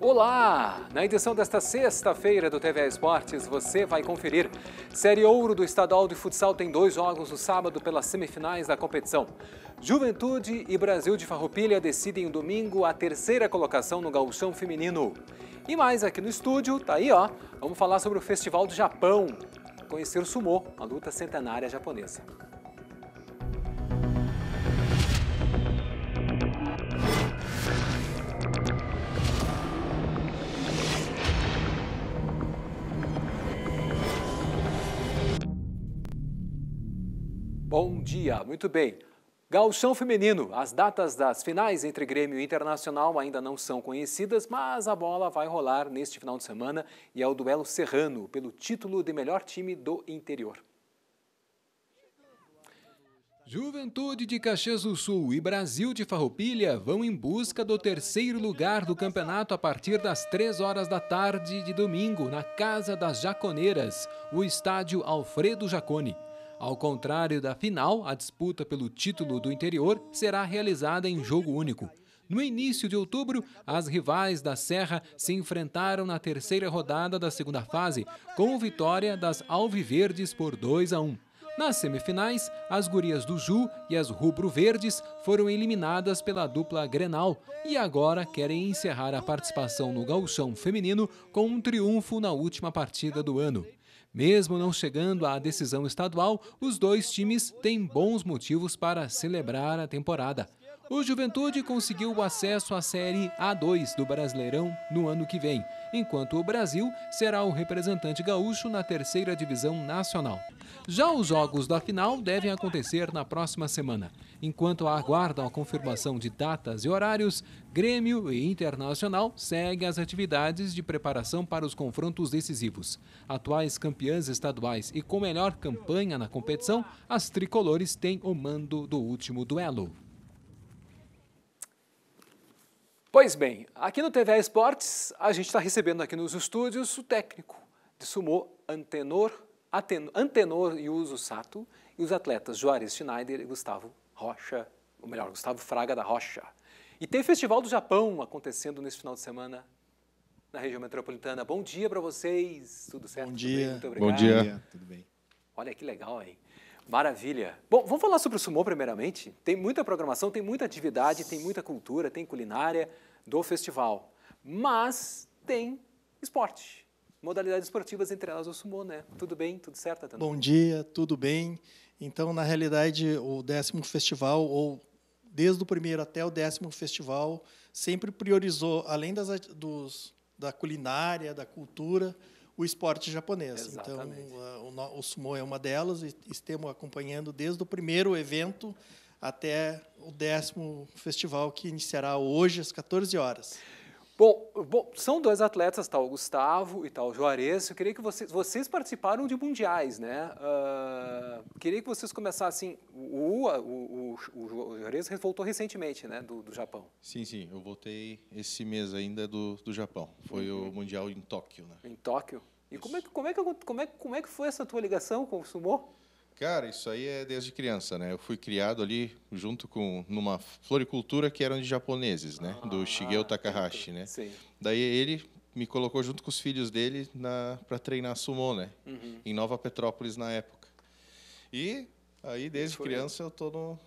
Olá! Na edição desta sexta-feira do TV Esportes, você vai conferir. Série Ouro do Estadual de Futsal tem dois jogos no sábado pelas semifinais da competição. Juventude e Brasil de Farroupilha decidem domingo a terceira colocação no gauchão feminino. E mais aqui no estúdio, tá aí ó, vamos falar sobre o Festival do Japão. Conhecer o Sumo, a luta centenária japonesa. Bom dia, muito bem. Gauchão Feminino. As datas das finais entre Grêmio e Internacional ainda não são conhecidas, mas a bola vai rolar neste final de semana e é o duelo serrano pelo título de melhor time do interior. Juventude de Caxias do Sul e Brasil de Farroupilha vão em busca do terceiro lugar do campeonato a partir das três horas da tarde de domingo na Casa das Jaconeiras, o estádio Alfredo Jacone. Ao contrário da final, a disputa pelo título do interior será realizada em jogo único. No início de outubro, as rivais da Serra se enfrentaram na terceira rodada da segunda fase, com vitória das Alviverdes por 2 a 1. Nas semifinais, as gurias do Ju e as rubro-verdes foram eliminadas pela dupla Grenal e agora querem encerrar a participação no gauchão feminino com um triunfo na última partida do ano. Mesmo não chegando à decisão estadual, os dois times têm bons motivos para celebrar a temporada. O Juventude conseguiu o acesso à Série A2 do Brasileirão no ano que vem, enquanto o Brasil será o representante gaúcho na terceira divisão nacional. Já os jogos da final devem acontecer na próxima semana. Enquanto aguardam a confirmação de datas e horários, Grêmio e Internacional seguem as atividades de preparação para os confrontos decisivos. Atuais campeãs estaduais e com melhor campanha na competição, as tricolores têm o mando do último duelo. Pois bem, aqui no TV Esportes, a gente está recebendo aqui nos estúdios o técnico de sumô Antenor, Antenor Yuzo Sato e os atletas Juarez Schneider e Gustavo Rocha, ou melhor, Gustavo Fraga da Rocha. E tem Festival do Japão acontecendo nesse final de semana na região metropolitana. Bom dia para vocês, tudo certo? Bom dia. Muito obrigado. Bom dia. Tudo bem. Olha que legal, hein? Maravilha. Bom, vamos falar sobre o sumô primeiramente. Tem muita programação, tem muita atividade, tem muita cultura, tem culinária do festival. Mas tem esporte, modalidades esportivas, entre elas o sumô, né? Tudo bem? Tudo certo, Atano? Bom dia, tudo bem. Então, na realidade, o décimo festival, ou desde o primeiro até o décimo festival, sempre priorizou, além das, dos, da culinária, da cultura, o esporte japonês. Então, Exatamente. Então, o, o sumo é uma delas e estamos acompanhando desde o primeiro evento até o décimo festival que iniciará hoje às 14 horas. Bom, bom, são dois atletas, tal o Gustavo e tal o Juarez. Eu queria que vocês, vocês participaram de mundiais, né? Uh, queria que vocês começassem. O, o, o, o Juarez voltou recentemente, né, do, do Japão. Sim, sim. Eu voltei esse mês ainda do, do Japão. Foi uhum. o mundial em Tóquio, né? Em Tóquio. E como é, que, como, é que, como, é, como é que foi essa tua ligação com o sumô? Cara, isso aí é desde criança, né? Eu fui criado ali junto com numa floricultura que eram de japoneses, né? Do ah, Shigeo Takahashi, né? Sim. Daí ele me colocou junto com os filhos dele na para treinar sumo, né? Uhum. Em Nova Petrópolis na época. E aí desde criança eu tô no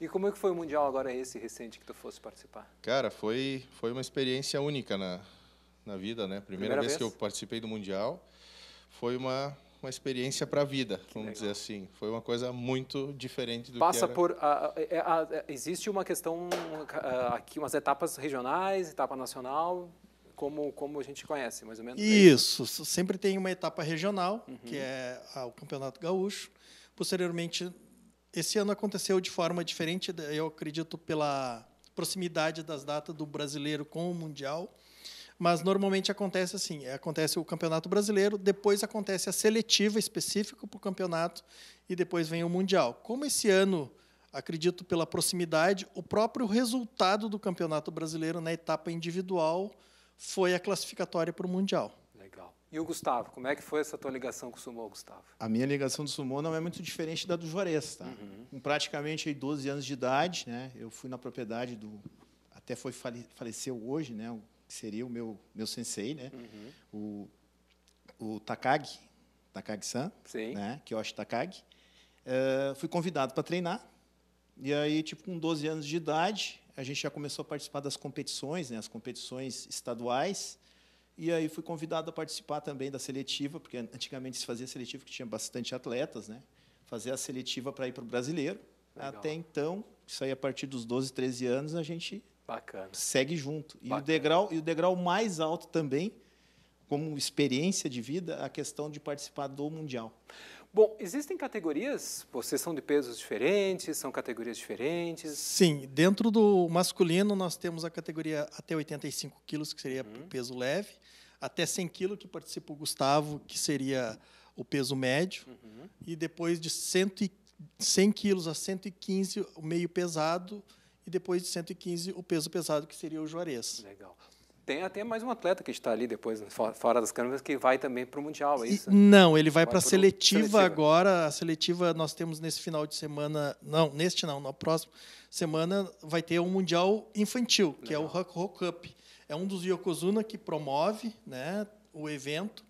E como é que foi o mundial agora esse recente que tu fosse participar? Cara, foi foi uma experiência única na na vida, né? Primeira, Primeira vez, vez que eu participei do mundial foi uma uma experiência para a vida, vamos dizer assim. Foi uma coisa muito diferente do Passa que Passa por... A, a, a, existe uma questão aqui, umas etapas regionais, etapa nacional, como, como a gente conhece, mais ou menos? É isso, sempre tem uma etapa regional, uhum. que é o Campeonato Gaúcho. Posteriormente, esse ano aconteceu de forma diferente, eu acredito pela proximidade das datas do brasileiro com o mundial mas normalmente acontece assim: acontece o campeonato brasileiro, depois acontece a seletiva específica para o campeonato e depois vem o mundial. Como esse ano, acredito pela proximidade, o próprio resultado do campeonato brasileiro na etapa individual foi a classificatória para o mundial. Legal. E o Gustavo, como é que foi essa tua ligação com o Sumô, Gustavo? A minha ligação do Sumô não é muito diferente da do Juarez, tá? Uhum. Com praticamente 12 anos de idade, né? Eu fui na propriedade do até foi faleceu hoje, né? Que seria o meu, meu sensei, né? Uhum. O, o Takagi, Takagi-san, né? Kyoshi Takagi. Uh, fui convidado para treinar. E aí, tipo, com 12 anos de idade, a gente já começou a participar das competições, né? As competições estaduais. E aí fui convidado a participar também da seletiva, porque antigamente se fazia seletiva que tinha bastante atletas, né? Fazer a seletiva para ir para o brasileiro. Legal. Até então, isso aí a partir dos 12, 13 anos, a gente Bacana. segue junto. E o, degrau, e o degrau mais alto também, como experiência de vida, a questão de participar do Mundial. Bom, existem categorias? Vocês são de pesos diferentes? São categorias diferentes? Sim, dentro do masculino nós temos a categoria até 85 quilos, que seria o peso leve, até 100 quilos, que participa o Gustavo, que seria o peso médio, uhum. e depois de 100, 100 quilos a 115, o meio pesado, e depois de 115, o peso pesado, que seria o Juarez. Legal. Tem até mais um atleta que está ali depois, fora das câmeras, que vai também para o Mundial, é isso? Não, ele vai, vai para a seletiva, seletiva agora. A seletiva nós temos nesse final de semana. Não, neste não, na próxima semana vai ter um Mundial Infantil, Legal. que é o Huck Cup. É um dos Yokozuna que promove né, o evento.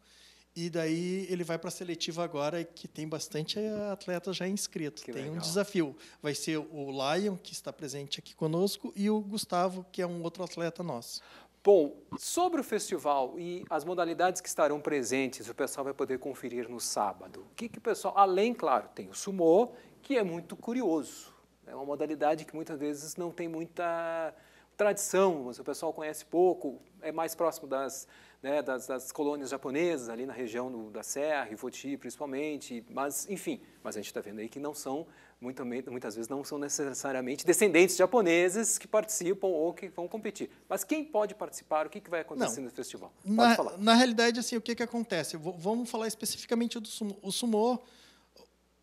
E daí ele vai para a seletiva agora, que tem bastante atletas já inscritos. Que tem legal. um desafio. Vai ser o Lion, que está presente aqui conosco, e o Gustavo, que é um outro atleta nosso. Bom, sobre o festival e as modalidades que estarão presentes, o pessoal vai poder conferir no sábado. O que, que o pessoal, além, claro, tem o sumô, que é muito curioso. É uma modalidade que muitas vezes não tem muita tradição, o pessoal conhece pouco, é mais próximo das, né, das, das, colônias japonesas, ali na região do, da Serra, Ifoti principalmente, mas, enfim, mas a gente está vendo aí que não são muito, muitas vezes não são necessariamente descendentes japoneses que participam ou que vão competir. Mas quem pode participar? O que, que vai acontecer não, no festival? Pode na, falar. Na realidade, assim, o que, que acontece? vamos falar especificamente do sumo. O sumô,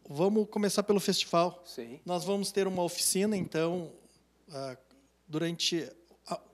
vamos começar pelo festival. Sim. Nós vamos ter uma oficina, então, uh, durante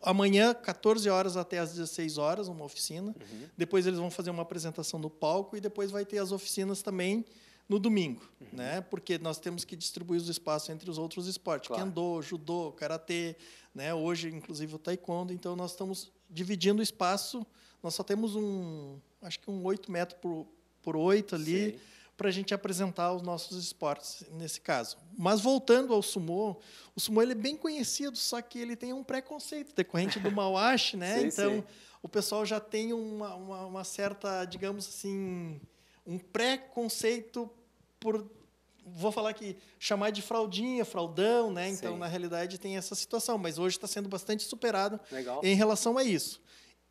amanhã, 14 horas até as 16 horas, uma oficina. Uhum. Depois eles vão fazer uma apresentação no palco e depois vai ter as oficinas também no domingo, uhum. né? Porque nós temos que distribuir os espaços entre os outros esportes, claro. kendo, judô, karatê, né? Hoje, inclusive o taekwondo. Então nós estamos dividindo o espaço. Nós só temos um, acho que um 8 metros por, por 8 ali para a gente apresentar os nossos esportes nesse caso. Mas voltando ao sumô, o sumô ele é bem conhecido, só que ele tem um preconceito decorrente do Mauache, né? Sim, então sim. o pessoal já tem uma, uma, uma certa, digamos assim um preconceito por vou falar que chamar de fraldinha, fraldão, né? Então, Sim. na realidade, tem essa situação, mas hoje está sendo bastante superado Legal. em relação a isso.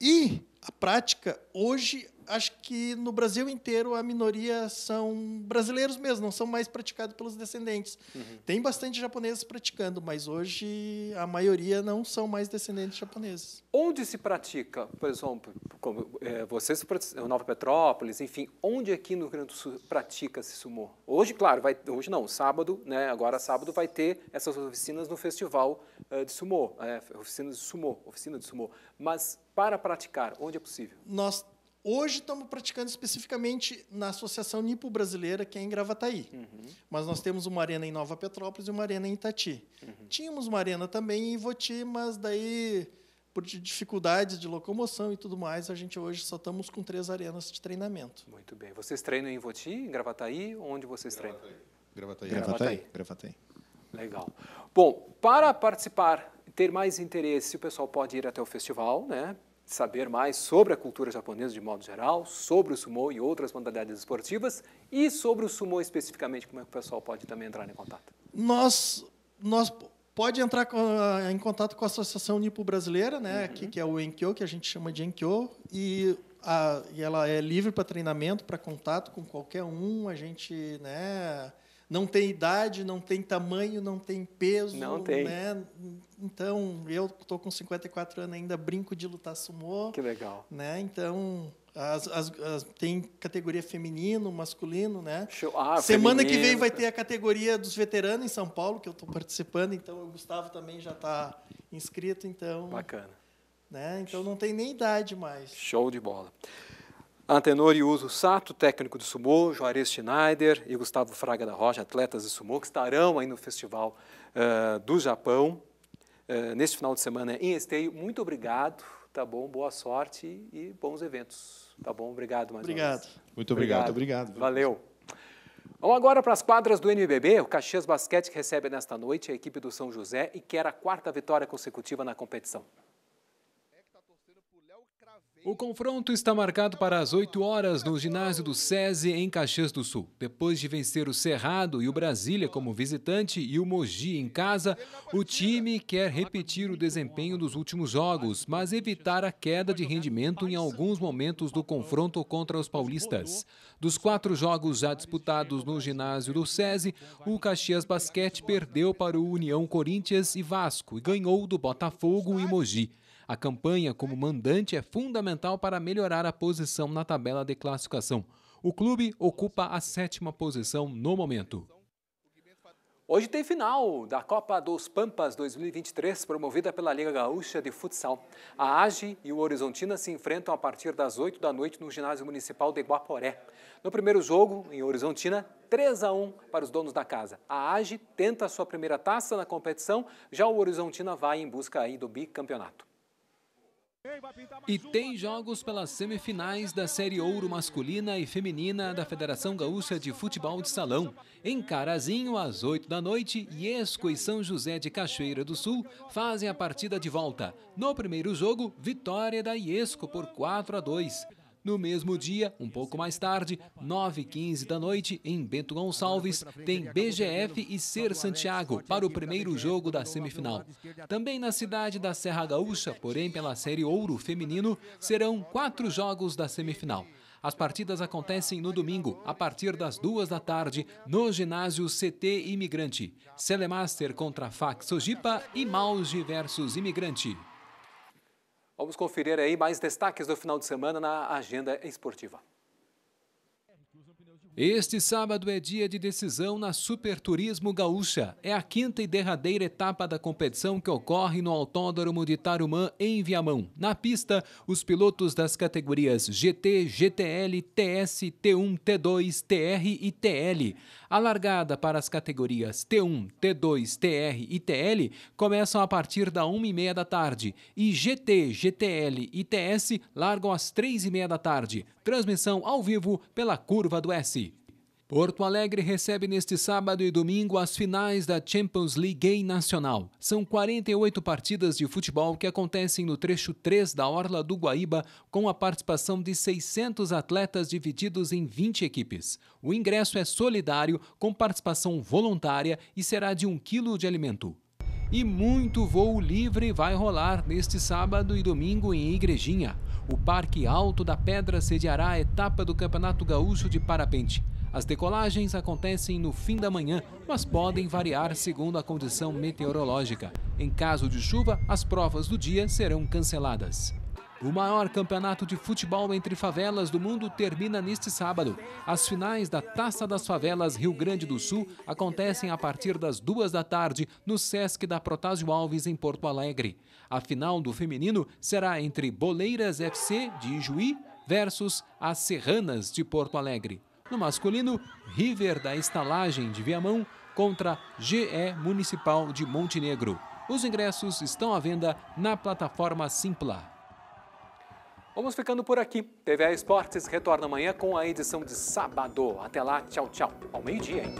E a prática, hoje, acho que no Brasil inteiro a minoria são brasileiros mesmo, não são mais praticados pelos descendentes. Uhum. Tem bastante japoneses praticando, mas hoje a maioria não são mais descendentes japoneses. Onde se pratica, por exemplo, como, é, vocês, Nova Petrópolis, enfim, onde aqui no Rio Grande do Sul pratica-se sumô? Hoje, claro, vai, hoje não, sábado, né, agora sábado vai ter essas oficinas no festival uh, de sumô, é, oficinas de sumô, oficina de sumô. Mas para praticar, onde é possível? Nós Hoje estamos praticando especificamente na Associação Nipo Brasileira, que é em Gravataí. Uhum. Mas nós temos uma arena em Nova Petrópolis e uma arena em Itati. Uhum. Tínhamos uma arena também em Ivoti, mas daí, por dificuldades de locomoção e tudo mais, a gente hoje só estamos com três arenas de treinamento. Muito bem. Vocês treinam em Ivoti, em Gravataí? Onde vocês treinam? Gravataí. Gravataí. Gravataí. Legal. Bom, para participar, ter mais interesse, o pessoal pode ir até o festival, né? Saber mais sobre a cultura japonesa de modo geral, sobre o sumo e outras modalidades esportivas e sobre o sumo especificamente, como é que o pessoal pode também entrar em contato? Nós, nós pode entrar com, em contato com a Associação Nipo Brasileira, né, uhum. aqui, que é o Enkyo, que a gente chama de Enkyo, e, a, e ela é livre para treinamento, para contato com qualquer um, a gente, né, não tem idade, não tem tamanho, não tem peso. Não tem. Né? Então, eu estou com 54 anos ainda, brinco de lutar sumô. Que legal. Né? Então, as, as, as, tem categoria feminino, masculino, né? Ah, Semana feminino. que vem vai ter a categoria dos veteranos em São Paulo, que eu estou participando, então o Gustavo também já está inscrito, então... Bacana. Né? Então não tem nem idade mais. Show de bola. Antenor Uso Sato, técnico de sumô, Juarez Schneider e Gustavo Fraga da Rocha, atletas de sumô, que estarão aí no Festival uh, do Japão. uh, neste final de semana em Esteio. Muito obrigado, tá bom? Boa sorte e bons eventos. Tá bom? Obrigado mais obrigado. uma vez. Muito obrigado. Obrigado. obrigado. Valeu. Vamos agora para as quadras do NBB. O Caxias Basquete recebe nesta noite a equipe do São José e quer a quarta vitória consecutiva na competição. O confronto está marcado para as 8 horas no ginásio do SESI, em Caxias do Sul. Depois de vencer o Cerrado e o Brasília como visitante e o Mogi em casa, o time quer repetir o desempenho dos últimos jogos, mas evitar a queda de rendimento em alguns momentos do confronto contra os paulistas. Dos quatro jogos já disputados no ginásio do SESI, o Caxias Basquete perdeu para o União Corinthians e Vasco e ganhou do Botafogo e Mogi. A campanha como mandante é fundamental para melhorar a posição na tabela de classificação. O clube ocupa a sétima posição no momento. Hoje tem final da Copa dos Pampas 2023, promovida pela Liga Gaúcha de Futsal. A AGE e o Horizontina se enfrentam a partir das 8 da noite no ginásio municipal de Guaporé. No primeiro jogo, em Horizontina, 3 a 1 para os donos da casa. A AGE tenta sua primeira taça na competição, já o Horizontina vai em busca aí do bicampeonato. E tem jogos pelas semifinais da Série Ouro masculina e feminina da Federação Gaúcha de Futebol de Salão. Em Carazinho, às 8 da noite, Iesco e São José de Cachoeira do Sul fazem a partida de volta. No primeiro jogo, vitória da Iesco por 4 a 2. No mesmo dia, um pouco mais tarde, 9h15 da noite, em Bento Gonçalves, tem BGF e Ser Santiago para o primeiro jogo da semifinal. Também na cidade da Serra Gaúcha, porém pela Série Ouro Feminino, serão quatro jogos da semifinal. As partidas acontecem no domingo, a partir das duas da tarde, no ginásio CT Imigrante. Celemaster contra Fax Sojipa e Mauge versus Imigrante. Vamos conferir aí mais destaques do final de semana na agenda esportiva. Este sábado é dia de decisão na Super Turismo Gaúcha. É a quinta e derradeira etapa da competição que ocorre no Autódromo de Tarumã, em Viamão. Na pista, os pilotos das categorias GT, GTL, TS, T1, T2, TR e TL. A largada para as categorias T1, T2, TR e TL começam a partir da 1h30 da tarde e GT, GTL e TS largam às 3h30 da tarde. Transmissão ao vivo pela Curva do S. Porto Alegre recebe neste sábado e domingo as finais da Champions League Gay Nacional. São 48 partidas de futebol que acontecem no trecho 3 da Orla do Guaíba, com a participação de 600 atletas divididos em 20 equipes. O ingresso é solidário, com participação voluntária e será de um quilo de alimento. E muito voo livre vai rolar neste sábado e domingo em Igrejinha. O Parque Alto da Pedra sediará a etapa do Campeonato Gaúcho de Parapente. As decolagens acontecem no fim da manhã, mas podem variar segundo a condição meteorológica. Em caso de chuva, as provas do dia serão canceladas. O maior campeonato de futebol entre favelas do mundo termina neste sábado. As finais da Taça das Favelas Rio Grande do Sul acontecem a partir das duas da tarde no Sesc da Protásio Alves, em Porto Alegre. A final do feminino será entre Boleiras FC de Ijuí versus as Serranas de Porto Alegre. No masculino, River da Estalagem de Viamão contra GE Municipal de Montenegro. Os ingressos estão à venda na plataforma Simpla. Vamos ficando por aqui. TVA Esportes retorna amanhã com a edição de sábado. Até lá, tchau, tchau. Ao meio-dia, hein?